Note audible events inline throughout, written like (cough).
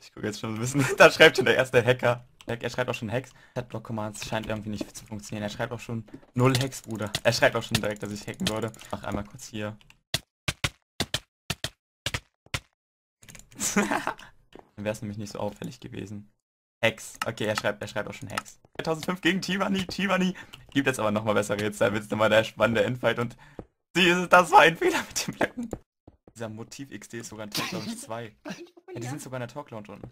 Ich gucke jetzt schon ein bisschen. (laughs) Da schreibt schon der erste Hacker. Er schreibt auch schon Hex. Chatblock Commands scheint irgendwie nicht zu funktionieren. Er schreibt auch schon null Hex, Bruder. Er schreibt auch schon direkt, dass ich hacken würde. Mach einmal kurz hier. (laughs) Dann wäre es nämlich nicht so auffällig gewesen. Hex. Okay, er schreibt, er schreibt auch schon Hex. 2005 gegen Tivani. Tivani gibt jetzt aber nochmal bessere jetzt. Da wird es nochmal der spannende Endfight und das war ein Fehler mit dem Blöcken. Dieser Motiv XD ist sogar ein Lounge (laughs) 2. Ja, die sind sogar in der Talk Lounge unten.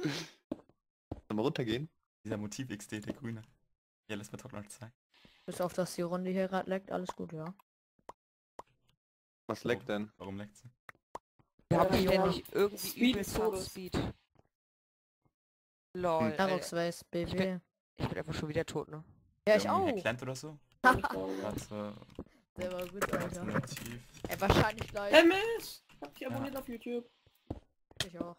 Sollen wir runtergehen? Dieser Motiv XD, der grüne. Ja, lass mal Talk Lounge 2. Bis auf dass die Runde hier gerade leckt, alles gut, ja. Was leckt denn? Warum leckt sie? Wir haben Ja, ständig irgendwie Speed übelst. Speed. Lol. Ey, Arox Weiß, BB. bin- ich bin einfach schon wieder tot, ne? Ja, ich auch. Hackland oder so? (laughs) Warte. Der war gut, Alter. Ey, wahrscheinlich gleich. MS! Ich hab dich abonniert auf YouTube. Ich auch.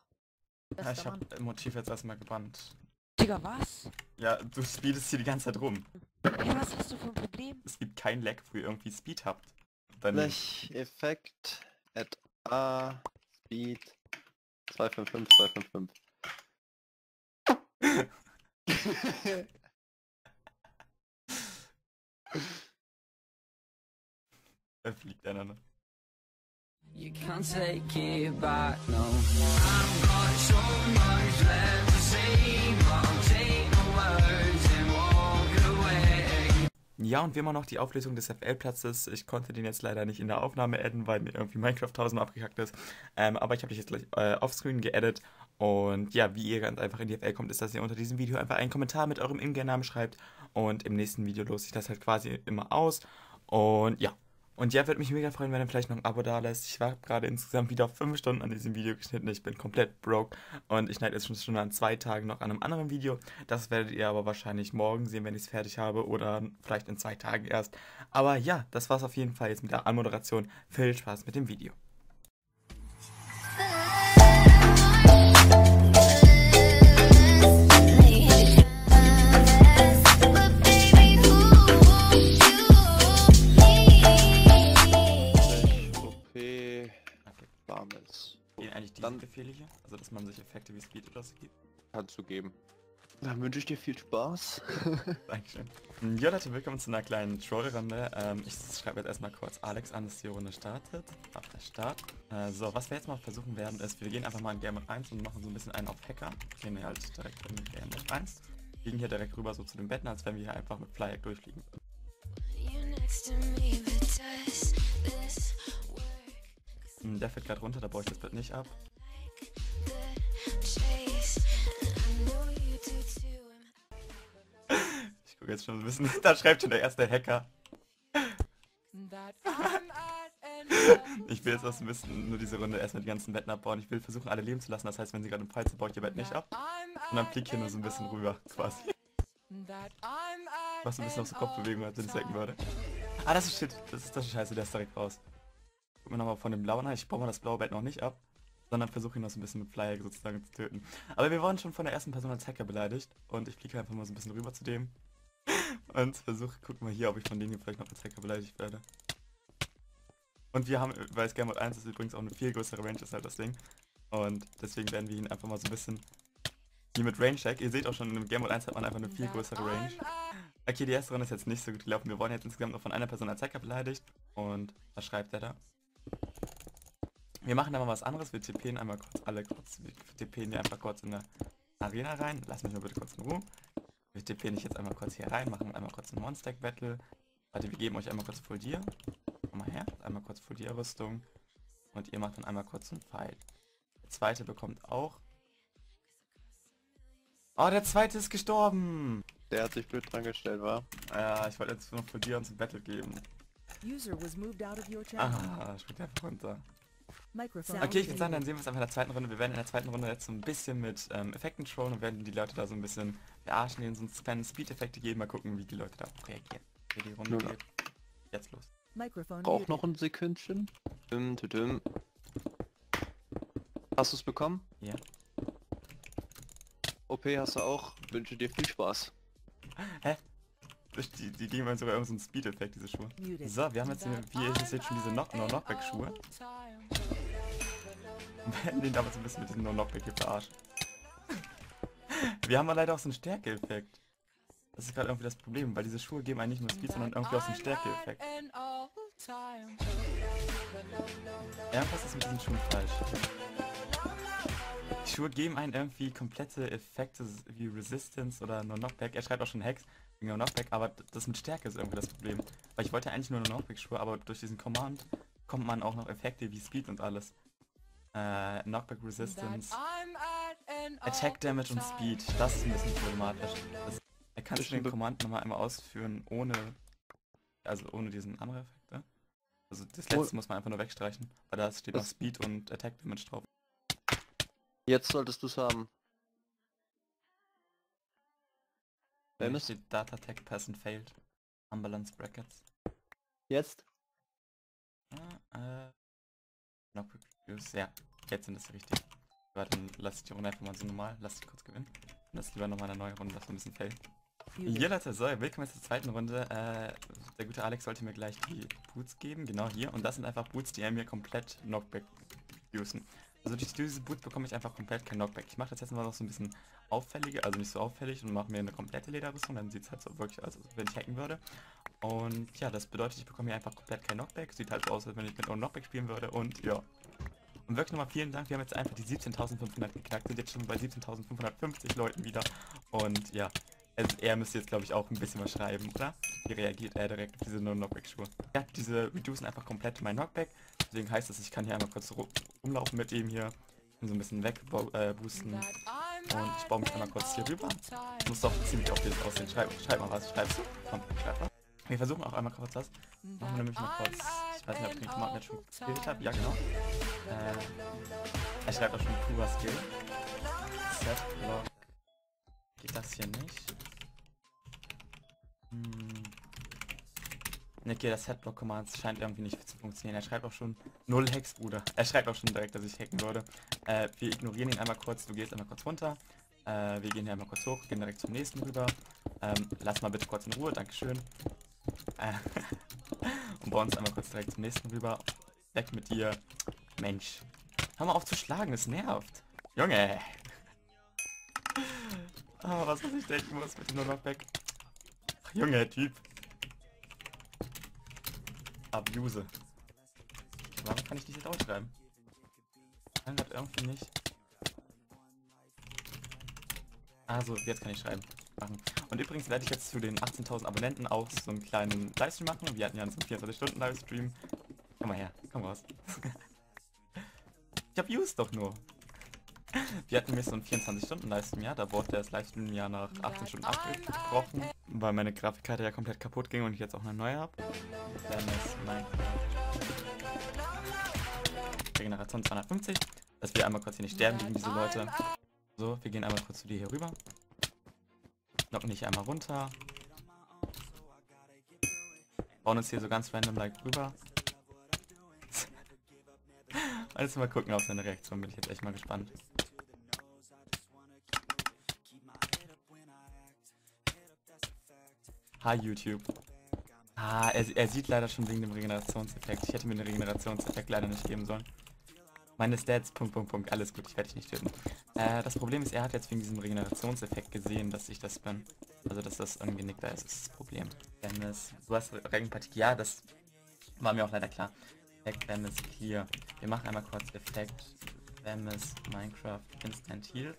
Ja, ich Mann. hab Motiv jetzt erstmal gebannt. Digga, was? Ja, du speedest hier die ganze Zeit rum. Ey, was hast du für ein Problem? Es gibt kein Lag, wo ihr irgendwie Speed habt. Dann Flash Effekt at A Speed 255 255. äh, fliegt einer, ne? You can't take it back, no. I've got so much left to say, but I'll take my words and walk away. Ja, und wie immer noch die Auflösung des FL-Platzes. Ich konnte den jetzt leider nicht in der Aufnahme adden, weil mir irgendwie Minecraft tausendmal abgekackt ist. Ähm, aber ich habe dich jetzt gleich äh, offscreen geaddet. Und ja, wie ihr ganz einfach in die FL kommt, ist, dass ihr unter diesem Video einfach einen Kommentar mit eurem Ingame-Namen schreibt. Und im nächsten Video lose ich das halt quasi immer aus. Und ja. Und ja, würde mich mega freuen, wenn ihr vielleicht noch ein Abo da lässt. Ich war gerade insgesamt wieder 5 Stunden an diesem Video geschnitten. Ich bin komplett broke. Und ich schneide jetzt schon, schon an zwei Tagen noch an einem anderen Video. Das werdet ihr aber wahrscheinlich morgen sehen, wenn ich es fertig habe. Oder vielleicht in zwei Tagen erst. Aber ja, das war's auf jeden Fall jetzt mit der Anmoderation. Viel Spaß mit dem Video. Dann- Befehle hier? Also, dass man sich Effekte wie Speed oder so gibt? Kannst du geben. Dann wünsche ich dir viel Spaß. (laughs) Dankeschön. Ja, Leute, willkommen zu einer kleinen Trollrunde. Ähm, ich schreibe jetzt erstmal kurz Alex an, dass die Runde startet. Ab der Start. Äh, so, was wir jetzt mal versuchen werden, ist, wir gehen einfach mal in Game Mode 1 und machen so ein bisschen einen auf Hacker. Gehen hier halt direkt in Game Mode 1. Fliegen hier direkt rüber so zu den Betten, als wenn wir hier einfach mit Flyer durchfliegen würden. Hm, Der fällt gerade runter, da baue ich das Bett nicht ab. Jetzt schon ein bisschen, (laughs) da schreibt schon der erste Hacker. Ich will jetzt so ein bisschen nur diese Runde erstmal die ganzen Betten abbauen. Ich will versuchen, alle leben zu lassen. Das heißt, wenn sie gerade im Fall sind, baue ich ihr Bett nicht ab. Und dann fliegt hier nur so ein bisschen rüber, quasi. Was ein bisschen auf so Kopfbewegung als wenn es lecken würde. Ah, das ist shit. Das ist das ist scheiße, der ist direkt raus. Guck mir nochmal von dem blauen. Ich baue mal das blaue Bett noch nicht ab. Sondern versuche ihn noch so ein bisschen mit Flyer sozusagen zu töten. Aber wir wurden schon von der ersten Person als Hacker beleidigt. Und ich fliege einfach mal so ein bisschen rüber zu dem. Und versuche, guck mal hier, ob ich von denen vielleicht noch als Hacker beleidigt werde. Und wir haben, weil Mode 1 ist übrigens auch eine viel größere Range ist halt das Ding. Und deswegen werden wir ihn einfach mal so ein bisschen hier mit Range Check. Ihr seht auch schon, in dem Game Mode 1 hat man einfach eine viel größere Range. Okay, die erste Runde ist jetzt nicht so gut gelaufen. Wir wurden jetzt insgesamt noch von einer Person als Hacker beleidigt. Und was schreibt er da? Wir machen aber was anderes. Wir tippen einmal kurz alle kurz. Wir tippen hier einfach kurz in der Arena rein. Lass mich nur bitte kurz in Ruhe. Wir tippen ich jetzt einmal kurz hier rein, machen einmal kurz ein Monster Battle. Warte, wir geben euch einmal kurz Full Deer. Komm mal her, einmal kurz Full Deer Rüstung. Und ihr macht dann einmal kurz einen Fight. Der zweite bekommt auch. Oh, der zweite ist gestorben! Der hat sich blöd dran gestellt, war. Ja, ich wollte jetzt noch Full Deer und zum Battle geben. User was moved out of your channel. Ah, springt einfach runter. Microphone. Okay, ich würde sagen, dann sehen wir uns einfach in der zweiten Runde. Wir werden in der zweiten Runde jetzt so ein bisschen mit ähm, Effekten trollen und werden die Leute da so ein bisschen verarschen, denen so einen kleinen Speed-Effekte geben. Mal gucken, wie die Leute da reagieren. Wie die Runde geht. Jetzt los. Microphone. Braucht muted. noch ein Sekündchen. Düm, düm, düm. Hast du es bekommen? Ja. OP hast du auch. Wünsche dir viel Spaß. Hä? Die, die geben mir sogar irgendeinen so einen Speed-Effekt, diese Schuhe. So, wir haben jetzt, hier, wie ihr seht, schon diese Knock No Knockback-Schuhe. Wir hätten den damals ein bisschen mit diesem No-Knockback hier verarscht. Wir haben aber leider auch so einen Stärke-Effekt. Das ist gerade irgendwie das Problem, weil diese Schuhe geben eigentlich nicht nur Speed, sondern irgendwie auch so einen Stärke-Effekt. Irgendwas ist mit diesen Schuhen falsch. Die Schuhe geben einen irgendwie komplette Effekte wie Resistance oder No Knockback. Er schreibt auch schon Hex wegen No Knockback, aber das mit Stärke ist irgendwie das Problem. Weil ich wollte eigentlich nur No Knockback Schuhe, aber durch diesen Command kommt man auch noch Effekte wie Speed und alles. Äh, Knockback Resistance, Attack Damage und Speed. Das ist ein bisschen problematisch. Das, er kann Bisschen den Command nochmal einmal ausführen ohne, also ohne diesen anderen Effekt. Ne? Also das Oh. letzte muss man einfach nur wegstreichen, weil da steht noch Speed und Attack Damage drauf. Jetzt solltest du es haben. Hier Wem ist- steht Data Tech Person failed. Unbalanced Brackets. Jetzt? Ah, äh. Knockback Ja, jetzt sind es richtig. Warte, dann lass ich die Runde einfach mal so normal. Lass die kurz gewinnen. Und das lieber nochmal eine neue Runde, das war ein bisschen fail. Hier Leute, so, willkommen zur zweiten Runde. Äh, der gute Alex sollte mir gleich die Boots geben, genau hier. Und das sind einfach Boots, die er mir komplett Knockback usen. Also durch diese Boots bekomme ich einfach komplett kein Knockback. Ich mache das jetzt mal noch so ein bisschen auffälliger, also nicht so auffällig und mache mir eine komplette Lederrüstung, dann sieht es halt so wirklich aus, als wenn ich hacken würde. Und ja, das bedeutet, ich bekomme hier einfach komplett kein Knockback. Sieht halt so aus, als wenn ich mit No Knockback spielen würde und ja. Und wirklich nochmal vielen Dank, wir haben jetzt einfach die 17.500 geknackt, sind jetzt schon bei 17.550 Leuten wieder. Und ja, also er müsste jetzt glaube ich auch ein bisschen was schreiben, oder? Wie reagiert er direkt auf diese No-Knockback-Schuhe? Ja, diese reducen einfach komplett mein Knockback. Deswegen heißt das, ich kann hier einmal kurz ru- rumlaufen mit ihm hier. Und so ein bisschen weg äh. Und ich baue mich einmal kurz hier rüber. Muss doch ziemlich obvious aussehen. Schreib, schreib mal was, schreibst du? Komm, schreib was. Wir versuchen auch einmal kurz was. Machen wir nämlich mal kurz. Ich weiß nicht, ob ich den Tomaten jetzt schon gespielt habe. Ja, genau. Äh, er schreibt auch schon purer Skill. Set Block. Geht das hier nicht? Hm. Ne, okay, das Setblock Commands scheint irgendwie nicht zu funktionieren. Er schreibt auch schon null Hex, Bruder. Er schreibt auch schon direkt, dass ich hacken würde. Äh, wir ignorieren ihn einmal kurz. Du gehst einmal kurz runter. Äh, wir gehen hier einmal kurz hoch, gehen direkt zum nächsten rüber. Ähm, lass mal bitte kurz in Ruhe, Dankeschön. Äh, (laughs) uns einmal kurz direkt zum nächsten rüber. Weg mit dir. Mensch. Hör mal auf zu schlagen, es nervt. Junge. (laughs) Ah, was ich denken muss mit dem noch weg. Ach, Junge, Typ. Abuse. Warum kann ich nicht jetzt ausschreiben? Kann grad irgendwie nicht. Also, jetzt kann ich schreiben. Machen. Und übrigens werde ich jetzt zu den 18.000 Abonnenten auch so einen kleinen Livestream machen. Wir hatten ja so einen 24-Stunden-Livestream. Komm mal her, komm raus. (laughs) ich hab Views doch nur. Wir hatten nämlich so einen 24-Stunden-Livestream, ja, da wurde das Livestream ja nach 18 Stunden abgebrochen, weil meine Grafikkarte ja komplett kaputt ging und ich jetzt auch eine neue habe. Dann ist mein Regeneration 250, dass wir einmal kurz hier nicht sterben gegen diese Leute. So, wir gehen einmal kurz zu dir hier rüber. Knocken dich einmal runter. Bauen uns hier so ganz random like rüber. (laughs) Alles mal gucken auf seine Reaktion, bin ich jetzt echt mal gespannt. Hi YouTube. Ah, er, er sieht leider schon wegen dem Regenerationseffekt. Ich hätte mir den Regenerationseffekt leider nicht geben sollen. Meine Stats, Punkt, Punkt, Punkt, alles gut, ich werde dich nicht töten. Äh, das Problem ist, er hat jetzt wegen diesem Regenerationseffekt gesehen, dass ich das bin. Also, dass das angenickt da ist, ist das Problem. Dennis, du hast Regenpartikel, ja, das war mir auch leider klar. Effekt Vemis Clear. Wir machen einmal kurz Effekt Vemis Minecraft Instant Heal.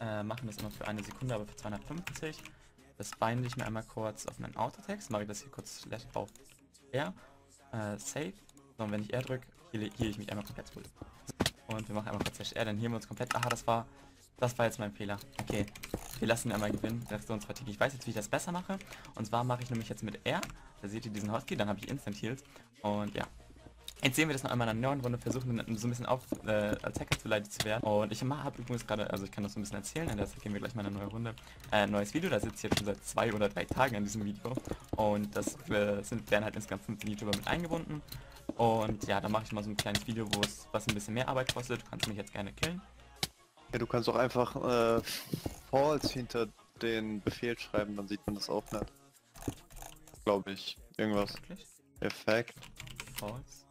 Äh, machen das immer für eine Sekunde, aber für 250. Das binde ich mir einmal kurz auf meinen Autotext. Mache ich das hier kurz auf R. Äh, save. So, und wenn ich R drücke, heal ich mich einmal komplett. Und wir machen einmal kurz slash R, dann healen wir uns komplett. Aha, das war, das war jetzt mein Fehler. Okay. Wir lassen ihn einmal gewinnen. Reaktionsfatigue. Ich weiß jetzt, wie ich das besser mache. Und zwar mache ich nämlich jetzt mit R. Da seht ihr diesen Hotkey, dann habe ich Instant Heals. Und ja, Jetzt sehen wir das noch einmal in einer neuen Runde, versuchen so ein bisschen auf äh, als Hacker zu leitet zu werden. Und ich habe übrigens gerade, also ich kann das so ein bisschen erzählen, und deshalb gehen wir gleich mal in eine neue Runde. Äh, neues Video, da sitze ich jetzt schon seit zwei oder drei Tagen an diesem Video. Und das äh, sind, werden halt insgesamt 15 YouTuber mit eingebunden. Und ja, da mache ich mal so ein kleines Video, wo es was ein bisschen mehr Arbeit kostet. Du kannst mich jetzt gerne killen. Ja, du kannst auch einfach äh, False hinter den Befehl schreiben, dann sieht man das auch nicht. Glaube ich. Irgendwas. Wirklich? Effekt. False?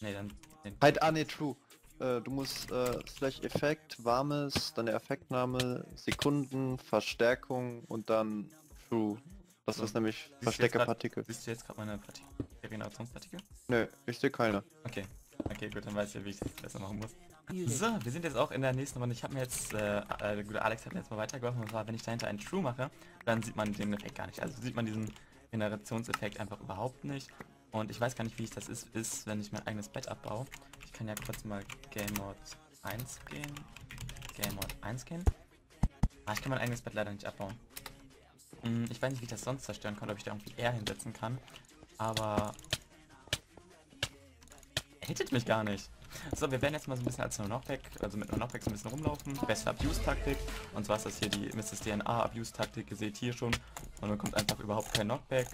Nee, dann. Nee, Halt, ah ne, true. Äh, du musst äh, slash Effekt, warmes, dann der Effektname, Sekunden, Verstärkung und dann True. Das So. ist nämlich Versteckerpartikel. Siehst du jetzt gerade meine Partik Regenerationspartikel? Nö, ich sehe keine. Okay. Okay, gut, dann weiß ich ja, wie ich das besser machen muss. So, wir sind jetzt auch in der nächsten Runde. Ich habe mir jetzt, äh, äh, Alex hat mir jetzt mal weitergeholfen. Und zwar, wenn ich dahinter einen True mache, dann sieht man den Effekt gar nicht. Also sieht man diesen Generationseffekt einfach überhaupt nicht. Und ich weiß gar nicht, wie ich das ist, ist, wenn ich mein eigenes Bett abbaue. Ich kann ja kurz mal Game Mode 1 gehen. Game Mode 1 gehen. Ah, ich kann mein eigenes Bett leider nicht abbauen. Hm, ich weiß nicht, wie ich das sonst zerstören kann, ob ich da irgendwie R hinsetzen kann. Aber... Er hittet mich gar nicht. So, wir werden jetzt mal so ein bisschen als No-Knockback, also mit No-Knockback so ein bisschen rumlaufen. Beste Abuse-Taktik. Und zwar ist das hier die Mrs. DNA Abuse-Taktik. Ihr seht hier schon. Man bekommt einfach überhaupt kein Knockback.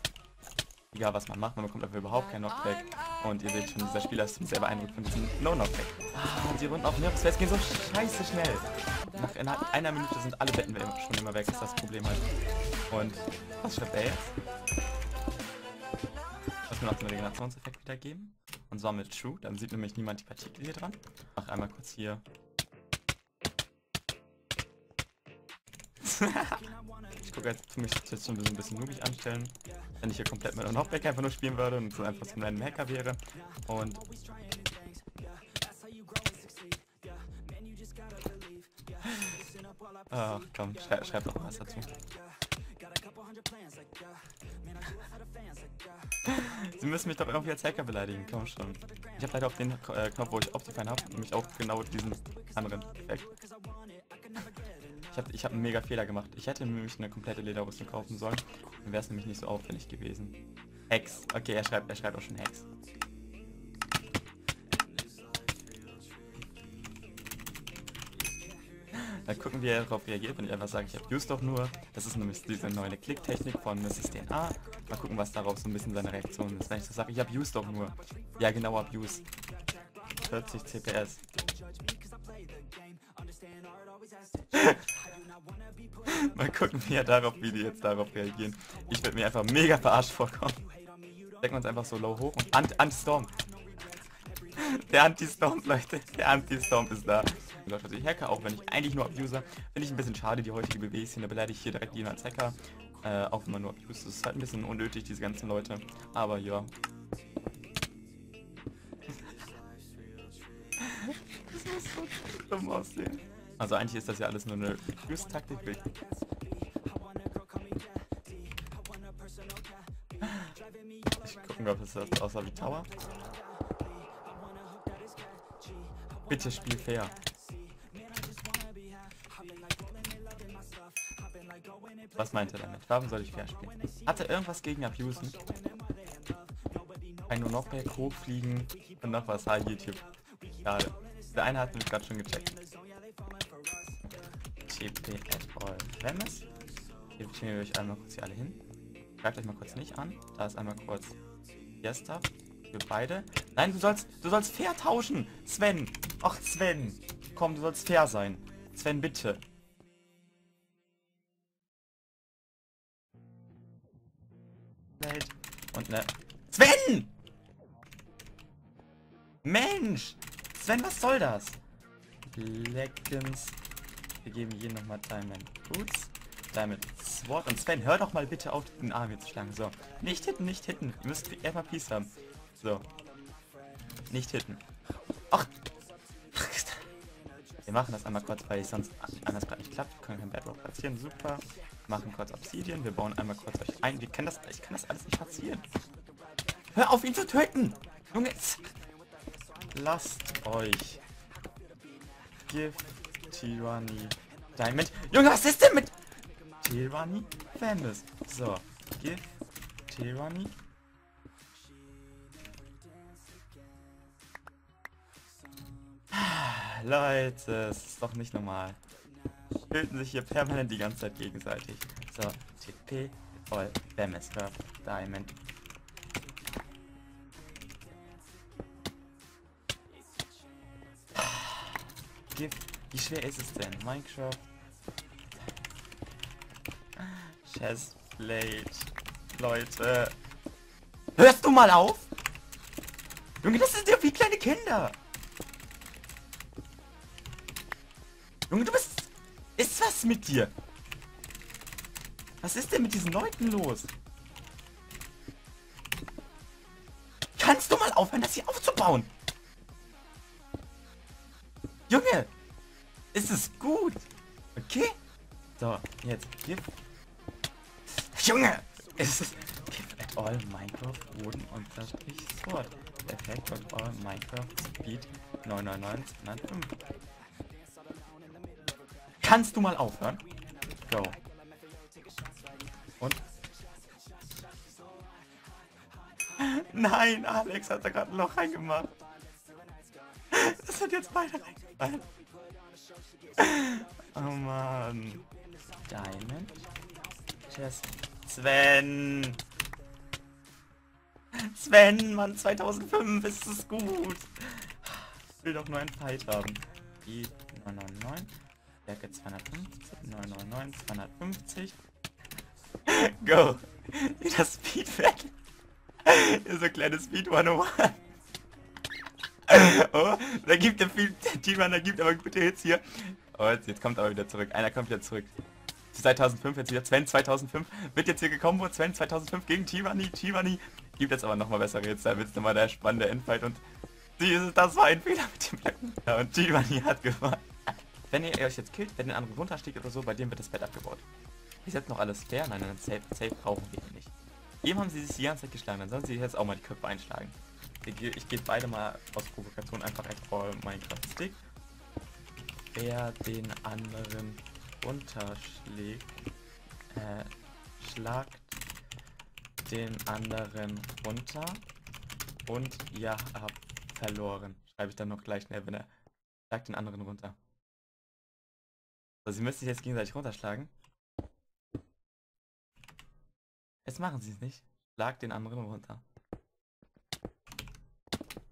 Egal was man macht, man bekommt einfach überhaupt kein Knockback. Und ihr seht schon, dieser Spieler ist sehr beeindruckt von diesem No-Knockback. Ah, und die Runden auf Nervous Fest gehen so scheiße schnell. Nach einer, einer Minute sind alle Betten schon immer weg, ist das Problem halt. Und was schreibt er jetzt? Lass mir noch den Regenerationseffekt wiedergeben. Und zwar mit True, dann sieht nämlich niemand die Partikel hier dran. Mach einmal kurz hier. (laughs) ich gucke jetzt, mich jetzt schon ein bisschen noobig anstellen. Wenn ich hier komplett mit einem Knockback einfach nur spielen würde und so einfach so ein Hacker wäre. Und Ach komm, schrei schreib mal was dazu. (laughs) Sie müssen mich doch irgendwie als Hacker beleidigen, komm schon. Ich habe leider auf den äh, Knopf, wo ich aufzufallen habe, nämlich auch genau diesen anderen Effekt. Ich habe ich hab einen mega Fehler gemacht. Ich hätte nämlich eine komplette Lederrüstung kaufen sollen. Dann wäre es nämlich nicht so auffällig gewesen. Hex. Okay, er schreibt, er schreibt auch schon Hex. Dann gucken, wie er darauf reagiert, wenn ich einfach sage, ich habe Use doch nur. Das ist nämlich diese neue Klicktechnik von Mrs. DNA. Mal gucken, was darauf so ein bisschen seine Reaktion ist. Wenn ich so sage, ich habe Use doch nur. Ja, genau, hab Use. 40 CPS. (laughs) Mal gucken, wie er darauf, wie die jetzt darauf reagieren. Ich werde mir einfach mega verarscht vorkommen. Stecken wir uns einfach so low hoch und Ant Anti-Storm. (laughs) Der Anti-Storm, Leute. Der Anti-Storm ist da. Leute, also ich hacke auch, wenn ich eigentlich nur Abuser. Finde ich ein bisschen schade, die heutige BW-Szene. Da beleidige ich hier direkt jeden als Hacker. Äh, auch wenn man nur Abuse. Das ist halt ein bisschen unnötig, diese ganzen Leute. Aber ja. (laughs) das muss so dumm aussehen. Also eigentlich ist das ja alles nur eine Abuse-Taktik. Ich gucken, ob es das aussah wie Tower. Bitte spiel fair. Was meint er damit? Warum soll ich fair spielen? Hat er irgendwas gegen Abusen? Ein nur noch Back hochfliegen und noch was. Hi YouTube. Schade. Der eine hat mich gerade schon gecheckt. TP at all Vemis. Hier schieben wir euch einmal kurz hier alle hin. Greift euch mal kurz nicht an. Da ist einmal kurz Fiesta. Für beide. Nein, du sollst, du sollst fair tauschen. Sven. Ach, Sven. Komm, du sollst fair sein. Sven, bitte. Welt. Und ne. Sven! Mensch! Sven, was soll das? Leckens. Wir geben hier nochmal Diamond Boots. Diamond Sword. Und Sven, hör doch mal bitte auf, den Arm zu schlagen. So. Nicht hitten, nicht hitten. Ihr müsst erstmal Peace haben. So. Nicht hitten. Ach. (laughs) Wir machen das einmal kurz, weil ich sonst anders gerade nicht klappt. Wir können kein Bedrock platzieren. Super. Machen kurz Obsidian. Wir bauen einmal kurz euch ein. Wir können das, ich kann das alles nicht platzieren. Hör auf, ihn zu töten! Junge, lasst euch. Gift, Tyranny, Diamond. Junge, was ist denn mit Tyranny? Famous. So, Gift, Tyranny. Leute, es ist doch nicht normal. Töten sich hier permanent die ganze Zeit gegenseitig. So, TP, voll, Famous, Diamond. Wie schwer ist es denn? Minecraft. Chestplate. Leute. Hörst du mal auf? Junge, das sind ja wie kleine Kinder. Junge, du bist... Ist was mit dir? Was ist denn mit diesen Leuten los? Kannst du mal aufhören, das hier aufzubauen? Junge! Ist es gut? Okay? So, jetzt. Gib. Junge! Ist es... Give at all Minecraft Boden unterstrich Sword. Effect at all Minecraft Speed 999 905. Kannst du mal aufhören? Go. Und? (laughs) Nein, Alex hat da gerade ein Loch reingemacht. (laughs) Das sind jetzt beide reingefallen. Oh Mann. Diamond. Chest. Sven. Sven, Mann, 2005 ist es gut. Ich will doch nur einen Fight haben. Die 999. Stärke 250. 999. 250. Go. Das Speed weg. So ein kleines Speed 101. Oh, da gibt der viel Teammann, da gibt aber gute Hits hier. Oh, jetzt, jetzt kommt aber wieder zurück. Einer kommt wieder zurück. 2005 jetzt wieder. Sven 2005 wird jetzt hier gekommen, wo Sven 2005 gegen Tivani. Tivani gibt jetzt aber nochmal bessere Hits. Da wird nochmal der spannende Endfight und dieses, das war ein Fehler mit dem Blöcken. Ja, und Tivani hat gewonnen. Wenn ihr euch jetzt killt, wenn den anderen runterstiegt oder so, bei dem wird das Bett abgebaut. Ist jetzt noch alles fair? Nein, nein, safe, safe brauchen wir nicht. Eben haben sie sich die ganze Zeit geschlagen, dann sollen sie jetzt auch mal die Köpfe einschlagen. Ich, ich gebe beide mal aus Provokation einfach at all Minecraft Stick. Wer den anderen runterschlägt, äh, schlagt den anderen runter und ihr habt verloren. Schreibe ich dann noch gleich schnell, wenn er schlagt den anderen runter. Also sie müssen sich jetzt gegenseitig runterschlagen. Jetzt machen sie es nicht. Schlag den anderen runter.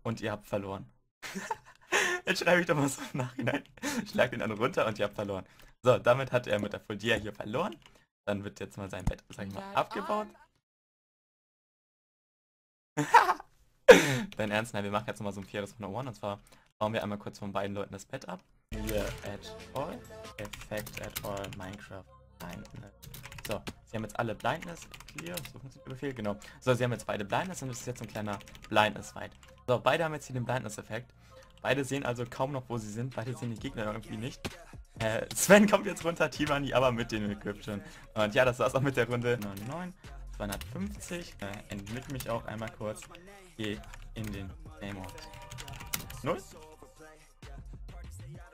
Und ihr habt verloren. (laughs) Jetzt schreibe ich doch mal so im Nachhinein. Schlag den anderen runter und ihr habt verloren. So, damit hat er mit der Foldia hier verloren. Dann wird jetzt mal sein Bett, sag ich mal, abgebaut. (laughs) Dein Ernst? Nein, wir machen jetzt mal so ein faires 101 und zwar bauen wir einmal kurz von beiden Leuten das Bett ab. Hier at all, effect at all, Minecraft, Blindness. So, sie haben jetzt alle Blindness, clear, so Befehl, genau. So, sie haben jetzt beide Blindness und es ist jetzt ein kleiner Blindness-Fight. So, beide haben jetzt hier den Blindness-Effekt. Beide sehen also kaum noch, wo sie sind. Beide sehen die Gegner irgendwie nicht. Äh, Sven kommt jetzt runter, Timani aber mit den Equiption. Und ja, das war's auch mit der Runde 99, 250. Äh, entmit mich auch einmal kurz. Geh in den Game Mode 0.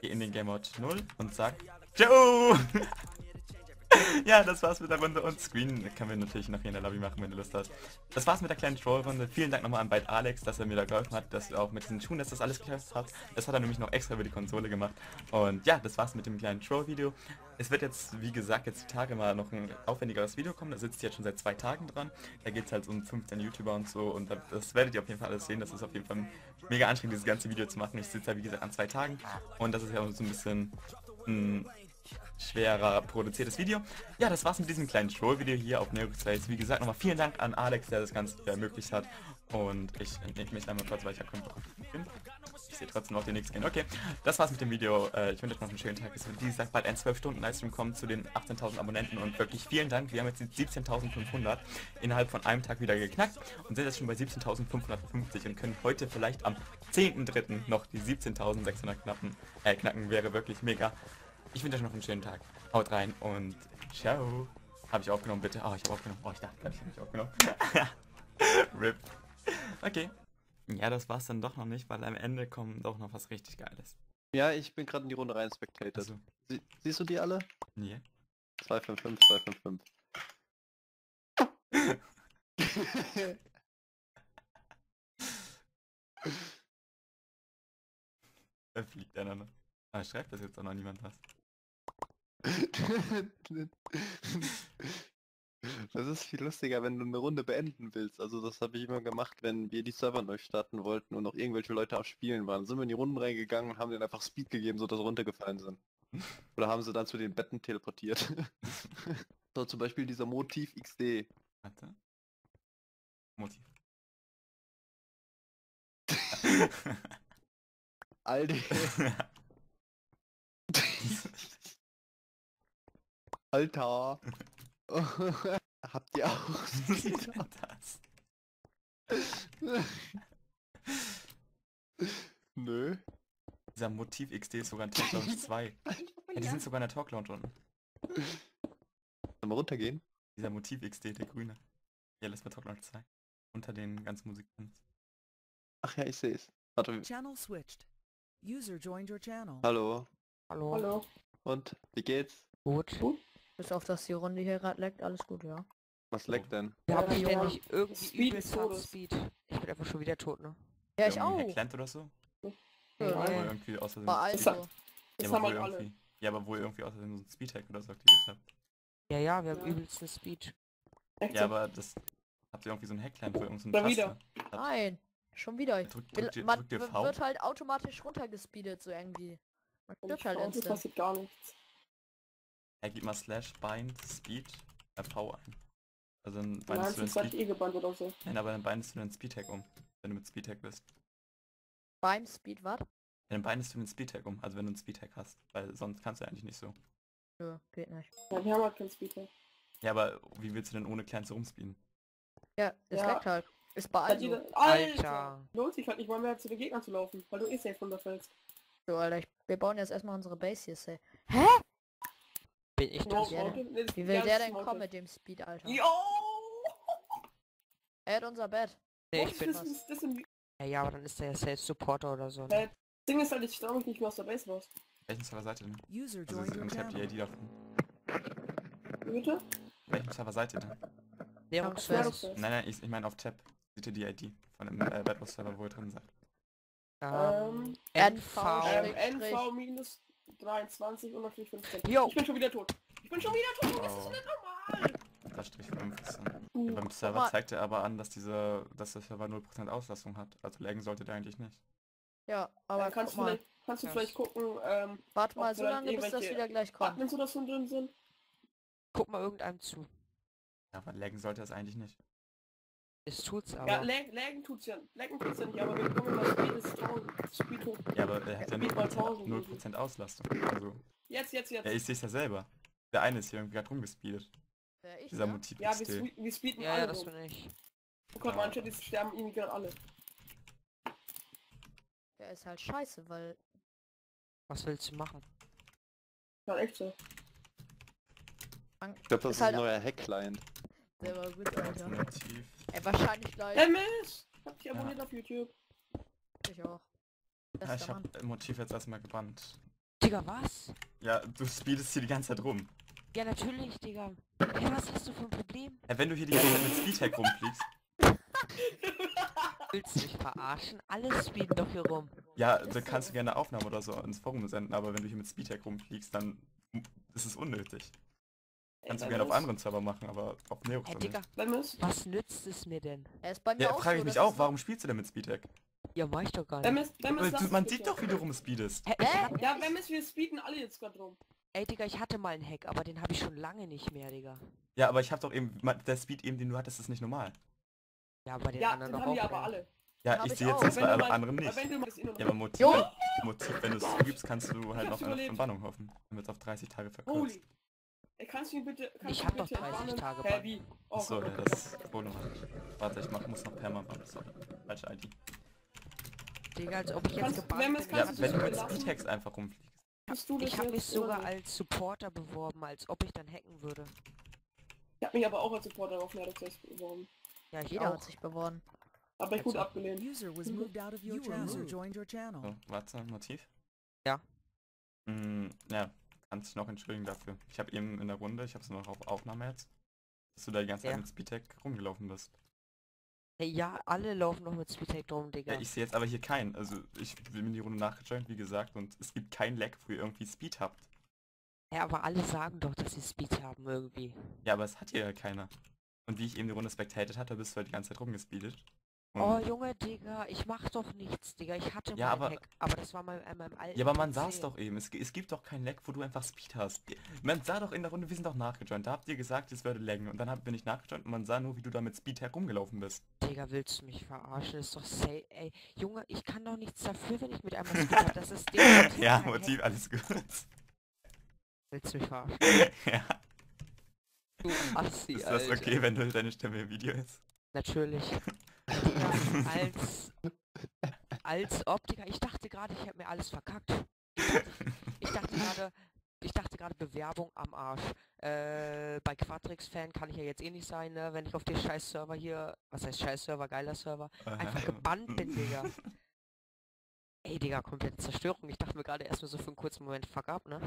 Geh in den Game Mode 0 und sag Joe! (laughs) (laughs) ja, das war's mit der Runde und Screen können wir natürlich noch hier in der Lobby machen, wenn du Lust hast. Das war's mit der kleinen Trollrunde. Vielen Dank nochmal an Byte Alex, dass er mir da geholfen hat, dass du auch mit diesen Schuhen, dass das alles geschafft hat. Das hat er nämlich noch extra über die Konsole gemacht. Und ja, das war's mit dem kleinen Troll-Video. Es wird jetzt, wie gesagt, jetzt die Tage mal noch ein aufwendigeres Video kommen. Da sitzt jetzt schon seit zwei Tagen dran. Da geht es halt um 15 YouTuber und so. Und da- das werdet ihr auf jeden Fall alles sehen. Das ist auf jeden Fall mega anstrengend, dieses ganze Video zu machen. Ich sitze ja, wie gesagt, an zwei Tagen. Und das ist ja auch so ein bisschen ein schwerer produziertes Video. Ja, das war's mit diesem kleinen Troll-Video hier auf Space. Wie gesagt, nochmal vielen Dank an Alex, der das Ganze ermöglicht hat. Und ich entnehme mich einmal kurz, weil ich ja kaum. Ich sehe trotzdem noch den nächsten gehen. Okay, das war's mit dem Video. Äh, ich wünsche euch noch einen schönen Tag. Es wird, wie gesagt, bald ein 12-Stunden-Livestream kommen zu den 18.000 Abonnenten. Und wirklich vielen Dank. Wir haben jetzt die 17.500 innerhalb von einem Tag wieder geknackt und sind jetzt schon bei 17.550 und können heute vielleicht am 10.3. noch die 17.600 knappen. Äh, knacken wäre wirklich mega. Ich wünsche euch noch einen schönen Tag. Haut rein und ciao. Habe ich aufgenommen, bitte? Oh, ich habe aufgenommen. Oh, ich dachte gerade, ich habe nicht aufgenommen. (laughs) RIP. Okay. Ja, das war's dann doch noch nicht, weil am Ende kommt doch noch was richtig Geiles. Ja, ich bin gerade in die Runde rein spectated. Also, Sie siehst du die alle? nee. 255, 255. (laughs) Da fliegt einer noch. Ah, schreibt das jetzt auch noch niemand was. (laughs) Das ist viel lustiger, wenn du eine Runde beenden willst. Also das habe ich immer gemacht, wenn wir die Server neu starten wollten und noch irgendwelche Leute am Spielen waren. Sind wir in die Runden reingegangen und haben denen einfach Speed gegeben, sodass sie runtergefallen sind. Oder haben sie dann zu den Betten teleportiert. (laughs) so zum Beispiel dieser Motiv XD. Warte. Motiv. (laughs) Alter. Alter. (laughs) Habt ihr auch (laughs) das? (laughs) Nö. Dieser Motiv XD ist sogar in Talk Lounge 2. Ja, die sind sogar in der Talk Lounge unten. Sollen wir runtergehen? Dieser Motiv XD, der grüne. Ja, lass mal Talk Lounge 2. Unter den ganzen Musiken. Ach ja, ich sehe es. Warte, Channel switched. User joined your channel. hallo. Hallo. Hallo. Und, wie geht's? Gut. Bis auf dass die Runde hier gerade leckt, alles gut, ja. Was leckt denn? Wir haben Ja, ja. ständig irgendwie Speed übelst Todes. Speed. Ich bin einfach schon wieder tot, ne? Ja, ich auch. Hackland oder so? Ja. Wo Nee. ihr irgendwie außerdem... Also. Ja, aber haben wo ihr alle. irgendwie... Ja, aber wo ihr irgendwie außerdem so einen Speedhack oder so aktiviert habt. Ja, ja, wir haben Ja. übelsten Speed. Echt Ja, aber das... Habt ihr irgendwie so einen Hackland, wo irgend so Da eine wieder. Taste... Nein. Schon wieder. Drückt, Will- drückt, ihr, Man drückt ihr w- V? wird halt automatisch runtergespeedet, so irgendwie. Man stirbt halt instant. passiert gar nichts. Er gibt mal Slash Bind Speed äh, V ein. Also dann bindest du den das Speed... eh gebannt oder so. Nein, aber dann bindest du den Speedhack um, wenn du mit Speedhack bist. Beim Speed, was? Ja, dann bindest du den Speedhack um, also wenn du einen Speedhack hast. Weil sonst kannst du eigentlich nicht so. Nö, geht nicht. Ja, wir haben halt keinen Speedhack. Ja, aber wie willst du denn ohne Klein so rumspeeden? Ja, es Ja. leckt halt. Ist bei allen so. Alter! Lohnt sich halt nicht mal mehr zu den Gegnern zu laufen, weil du eh safe runterfällst. So, Alter, ich, wir bauen jetzt erstmal unsere Base hier safe. Bin ich No, das? das- Wie will der denn kommen mit dem Speed, Alter? Jo! Er hat unser Bett. Nee, ich bin... das, Ja, ja, aber dann ist der ja Sales Supporter oder so. Das Ding ist halt, ich trau mich nicht mehr aus der Base raus. Welchen Server seid ihr denn? User Also joined ich hab die. ID davon. Bitte? Welchen Server seid ihr denn? Währungsfest. Nein, nein, ich, ich meine auf Tab. Seht ihr die ID von dem äh, Battle Server, wo ihr drin seid. Ähm, Ähm, NV. ähm. NV minus 23 und natürlich 15. Jo. Ich bin schon wieder tot. Ich bin schon wieder tot. Das ist nicht normal. Da Strich 5 ist dann. Uh, Ja, beim Server mal. zeigt er aber an, dass dieser, dass der Server 0% Auslastung hat. Also laggen sollte der eigentlich nicht. Ja, aber aber kannst, du mal. vielleicht, kannst du Krass. vielleicht gucken, ähm, Warte mal so lange, bis das wieder gleich kommt. Admins oder so drin sind? Guck mal irgendeinem zu. Ja, aber laggen sollte es eigentlich nicht. Es tut's aber. Ja, lag, laggen tut's ja, laggen tut's ja nicht, aber wir kommen mal Speed ist 1000, Speed hoch. Ja, aber er hat ja Speed mal 1000 0%, irgendwie. 0 Auslastung. Also, Jetzt, jetzt, jetzt. ja, ich sehe es ja selber. Der eine ist hier irgendwie gerade rumgespeedet. Wer ich, Dieser ne? Motiv ja, wir, swe- wir speeden ja, ja, alle das rum. bin ich. Oh Gott, manche, die sterben irgendwie gerade alle. Der ist halt scheiße, weil Was willst du machen? Ja, echt so. Ich glaube, das Ist ist, halt- ein neuer Hack-Client. der war gut, Das Alter. Ey, wahrscheinlich gleich. Ich hab dich abonniert auf YouTube. Ich auch. Ja, ich Mann. habe Motiv jetzt erstmal gebannt. Digga, was? Ja, du speedest hier die ganze Zeit rum. Ja, natürlich, Digga. Hey, was hast du für ein Problem? Ja, wenn du hier die ganze Zeit mit Speedhack rumfliegst. (laughs) Willst du mich verarschen? Alle speeden doch hier rum. Ja, da kannst du gerne eine Aufnahme oder so ins Forum senden, aber wenn du hier mit Speedhack rumfliegst, dann ist es unnötig. Kannst du gerne auf anderen Server machen, aber auf Neox Hey, nicht. Digga, MS? was nützt es mir denn? Er ist bei mir Ja, auch frage so, ich mich das auch, warum spielst du denn mit Speedhack? Ja, mach ich doch gar nicht. Weil lass du, man sieht doch, wie du rumspeedest. Hä, Hä? Ja, MS, wir speeden alle jetzt gerade rum. ey, Digga, ich hatte mal einen Hack, aber den habe ich schon lange nicht mehr, Digga. Ja, aber ich habe doch eben, der Speed eben, den du hattest, ist nicht normal. Ja, bei den Ja, anderen den haben die auch. aber ey. alle. Ja, ich ich sehe jetzt das Wenn bei allen anderen nicht. Wenn Ja, aber Motiv, Jo! Motiv wenn du es zugibst, kannst du halt noch überlebt. Verbannung hoffen. Dann wird auf 30 Tage verkürzt. Holy. Kannst du ihn bitte... Kannst Ich du hab doch bitte 30 entfernen? Tage Bann. wie? Oh Achso, Gott, ja, das ist problematisch. Warte, ich mach, muss noch Permaban, sorry. Falsche ID. Digga, als ob ich jetzt gebannt wenn bin. Ja, wenn du so mit? Speedhacks einfach rumfliegst. Du Ich habe mich sogar so? als Supporter beworben, als ob ich dann hacken würde. Ich hab mich aber auch als Supporter auf Nerdox beworben. Ja, ich Jeder auch. hat sich beworben. Aber ich gut abgelehnt. User was moved out of channel. Joined your channel. So, warte, Motiv? Ja. Mm, ja, kannst dich noch entschuldigen dafür. Ich habe eben in der Runde, ich habe es noch auf Aufnahme jetzt, dass du da die ganze Zeit Ja. mit Speedhack rumgelaufen bist. Hey, ja, alle laufen noch mit Speedhack drum, Digga. Ja, ich sehe jetzt aber hier keinen. Also ich bin in die Runde nachgejoint, wie gesagt, und es gibt kein Lag, wo ihr irgendwie Speed habt. Ja, aber alle sagen doch, dass sie Speed haben irgendwie. Ja, aber es hat hier ja keiner. Und wie ich eben die Runde spectated hatte, bist du halt die ganze Zeit rumgespeedet. Oh, Junge, Digga, ich mach doch nichts, Digga. Ich hatte Ja, mal aber- einen Hack, aber das war mal an meinem alten Ja, aber man sah es doch eben. Es, es gibt doch kein Lag, wo du einfach Speed hast. Man sah doch in der Runde, wir sind doch nachgejoint. Da habt ihr gesagt, es würde laggen. Und dann hab, bin ich nachgejoint und man sah nur, wie du da mit Speed herumgelaufen bist. Digga, willst du mich verarschen? ist doch safe. Ey, Junge, ich kann doch nichts dafür, wenn ich mit einmal Speed hab. Das ist definitiv (laughs) ja, Motiv, Hack. alles gut. Willst du mich verarschen? (laughs) ja. Du Assi, Ist das Alter. okay, wenn du deine Stimme im Video ist? Natürlich. Als, als Optiker, ich dachte gerade, ich hätte mir alles verkackt. Ich dachte, gerade, ich dachte gerade Bewerbung am Arsch. Äh, bei Quatrix-Fan kann ich ja jetzt eh nicht sein, ne? wenn ich auf den scheiß Server hier, was heißt scheiß Server, geiler Server, einfach gebannt bin, Digga. Ey, Digga, komplette Zerstörung. Ich dachte mir gerade erstmal so für einen kurzen Moment, fuck up, ne?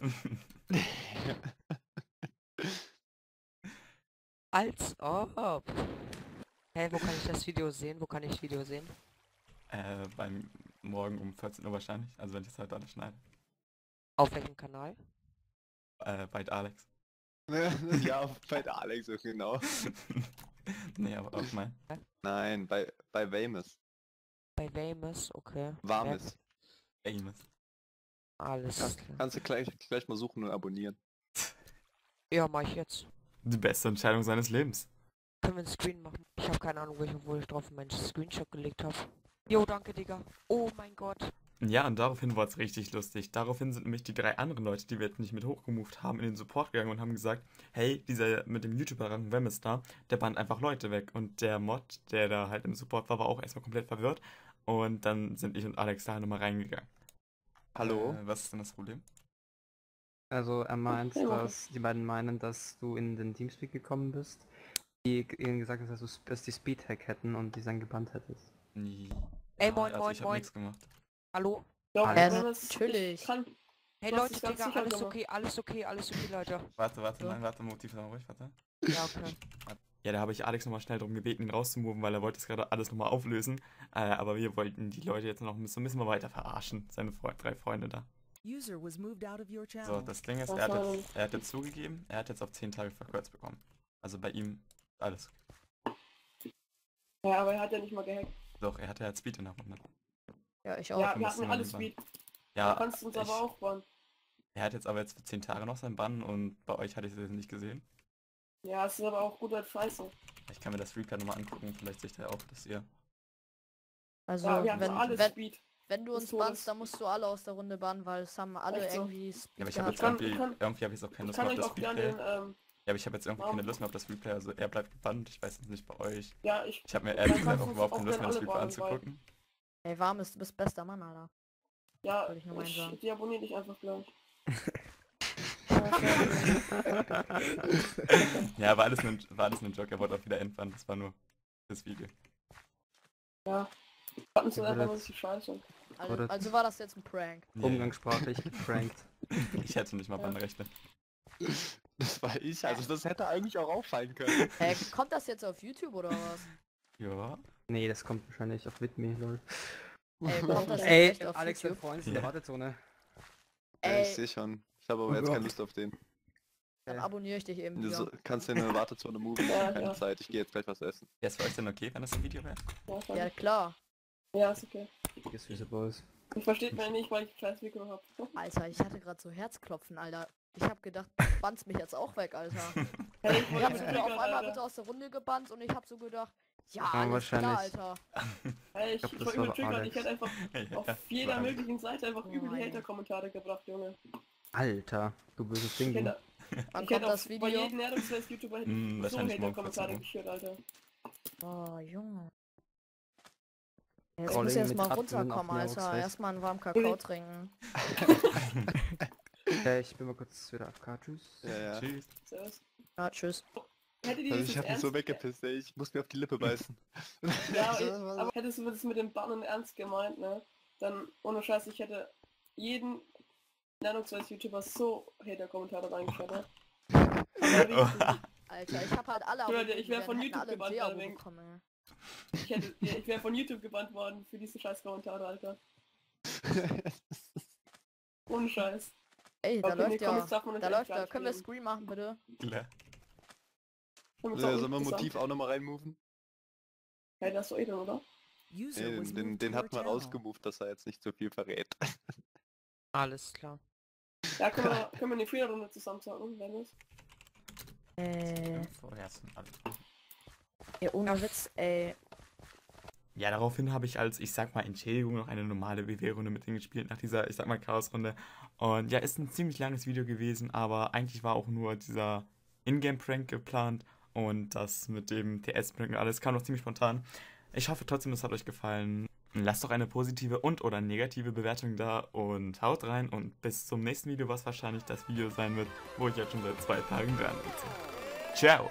(laughs) Als ob. Hey, wo kann ich das Video sehen? Wo kann ich das Video sehen? äh, beim Morgen um 14 Uhr wahrscheinlich, also wenn ich das heute alles schneide. Auf welchem Kanal? Äh, bei Alex. (laughs) ja, bei Alex genau. (laughs) nee, aber auf mein. Nein, bei, bei Vamus. Bei Vamus, okay. Warmes. Amos. Alles Kannst, klar. kannst du gleich, gleich mal suchen und abonnieren. Ja, mach ich jetzt. Die beste Entscheidung seines Lebens. Können wir einen Screen machen? Ich habe keine Ahnung, welche, wo ich drauf meinen Screenshot gelegt habe. Jo, danke, Digga. Oh mein Gott. Ja, und daraufhin war es richtig lustig. Daraufhin sind nämlich die drei anderen Leute, die wir jetzt nicht mit hochgemoved haben, in den Support gegangen und haben gesagt, hey, dieser mit dem YouTuber-Rang Wemistar, der band einfach Leute weg. Und der Mod, der da halt im Support war, war auch erstmal komplett verwirrt. Und dann sind ich und Alex da nochmal reingegangen. Hallo? Äh, was ist denn das Problem? Also er meint, dass die beiden meinen, dass du in den Teamspeak gekommen bist, die ihnen gesagt hast, dass, du, dass die Speedhack hätten und die dann gebannt hättest. Nie. Ey, Ja, moin, also moin, ich hab moin. nichts gemacht. Hallo? Doch, wenn das- Natürlich. Ich kann, Hey Leute, Digga, alles gemacht. okay, alles okay, alles okay, Leute. Warte, warte, nein, warte, Motiv, sag mal ruhig, warte. Ja, okay. (laughs) Ja, da habe ich Alex nochmal schnell darum gebeten, ihn rauszumoven, weil er wollte es gerade alles nochmal auflösen. Äh, aber wir wollten die Leute jetzt noch ein bisschen, ein bisschen mal weiter verarschen, seine Fre drei Freunde da. User was moved out of your So, channel. das Ding ist, er hat, jetzt, er hat jetzt zugegeben, er hat jetzt auf 10 Tage verkürzt bekommen. Also bei ihm alles. ja, aber er hat ja nicht mal gehackt. Doch, er hatte ja Speed in der Runde. Ja, ich auch. Ja, wir hatten lieber- Speed. Ja, Du kannst uns ich, aber auch bannen. er hat jetzt aber jetzt für 10 Tage noch seinen Bann und bei euch hatte ich das nicht gesehen. Ja, es ist aber auch gut als Scheiße. Ich kann mir das Replay nochmal angucken, vielleicht seht ihr auch, dass ihr... Also, Ja, wir haben wenn, so wenn, Speed. wenn du uns bannst, dann musst du alle aus der Runde bannen, weil es haben alle Echt so? irgendwie Speed Ja, aber ich habe jetzt irgendwie, kann- irgendwie habe ich jetzt auch keine Ich Lust auf das auch Ja, aber ich habe jetzt irgendwie keine Lust mehr auf das Replay, also er bleibt gebannt, ich weiß jetzt nicht bei euch. ja, ich, Ich habe mir ehrlich gesagt auch überhaupt keine Lust mehr, das Replay anzugucken. Ey, warmes, du bist bester Mann, Alter. ja, ich ich sagen. deabonniere dich einfach gleich. (laughs) Ja, war alles, ein, war alles ein Joke, er wollte auch wieder entbannen, das war nur das Video. Ja. Hatten sie Ja, einfach das- nur richtig scheiße. Also, also war das jetzt ein Prank. Umgangssprachlich geprankt. (laughs) Ich hätte nicht mal Ja. Bannrechte. Das war ich, also das hätte eigentlich auch auffallen können. Hä, kommt das jetzt auf YouTube oder was? Ja. Nee, das kommt wahrscheinlich auf Widme, lol. Ey, kommt das Ey, jetzt echt auf Alex, dein YouTube? Freund ist in Ja. der Wartezone. Ja, Ey, ich sehe schon. Ich habe aber jetzt keine Lust auf den. dann abonniere ich dich eben Du wieder. so, kannst in eine Wartezone moven, (laughs) ich Ja, hab keine ja. Zeit, ich gehe jetzt gleich was essen. Wäre es für euch denn okay, wenn das ein Video wäre? Ja, schon. Ja, klar. ja, ist okay. Richtiges süße Boys. Ich versteht mir nicht, weil ich ein scheiß Mikro hab. Alter, ich hatte gerade so Herzklopfen, Alter. Ich hab gedacht, du bannst mich jetzt auch weg, Alter. (laughs) Ich Ich wurde hab getriggert, auf einmal Alter. bitte aus der Runde gebannt und ich hab so gedacht, ja, Ja, alles klar, wahrscheinlich. Alter. (laughs) Hey, ich, ich übertriggert, Alex. ich hätte einfach (laughs) Ja, auf jeder möglichen Seite einfach Oh, übel die Alter. Hater-Kommentare gebracht, Junge. Alter, du böses Ich Ding. du. hätte, Wann ich kommt hätte das auf, bei Video? jedem Erdungsfest-YouTuber hätte Hm, ich so wahrscheinlich morgen 14 Hater-Kommentare geschürt, Alter. Oh, Junge. Jetzt muss ich erst mit mal Admin runterkommen, Alter. Erstmal einen warmen Kakao trinken. Äh, ich bin mal kurz wieder AFK, tschüss. Ja, ja. Tschüss. Servus. Ja, tschüss. Hätte die Also ich hab mich ernst so weggepisst, ey. Ich muss mir auf die Lippe beißen. (laughs) Ja, ich, (laughs) aber hättest du das mit dem Bannen ernst gemeint, ne? Dann, ohne Scheiß, ich hätte jeden Nennungsweise-YouTuber so Hater-Kommentare reingeschert, ne? (laughs) Alter, ich hab halt alle Leute, abonniert, ich wär die von YouTube gebannt, bekommen, Ich, hätte, ich wäre von YouTube gebannt worden für diese scheiß Kommentare, Alter. Ohne Scheiß. Ey. Da Okay, läuft komm, ja. man Da läuft ja. nicht Können wir. Screen machen, bitte? Klar. Jetzt Sollen wir Motiv auch nochmal reinmoven? Hey, das ist doch eh drin, oder? User Nee, den, den, den hat man rausgemoved, dass er jetzt nicht so viel verrät. Alles klar. Ja, können wir, (laughs) können wir eine Free-Runde zusammen zocken, wenn es? Äh, ja, ohne Witz, ey. ja, daraufhin habe ich als, ich sag mal, Entschädigung noch eine normale BW-Runde mit denen gespielt, nach dieser, ich sag mal, Chaos-Runde. Und ja, ist ein ziemlich langes Video gewesen, aber eigentlich war auch nur dieser Ingame-Prank geplant und das mit dem TS-Prank und alles kam noch ziemlich spontan. Ich hoffe trotzdem, es hat euch gefallen. Lasst doch eine positive und oder negative Bewertung da und haut rein und bis zum nächsten Video, was wahrscheinlich das Video sein wird, wo ich jetzt schon seit zwei Tagen dran sitze. Ciao!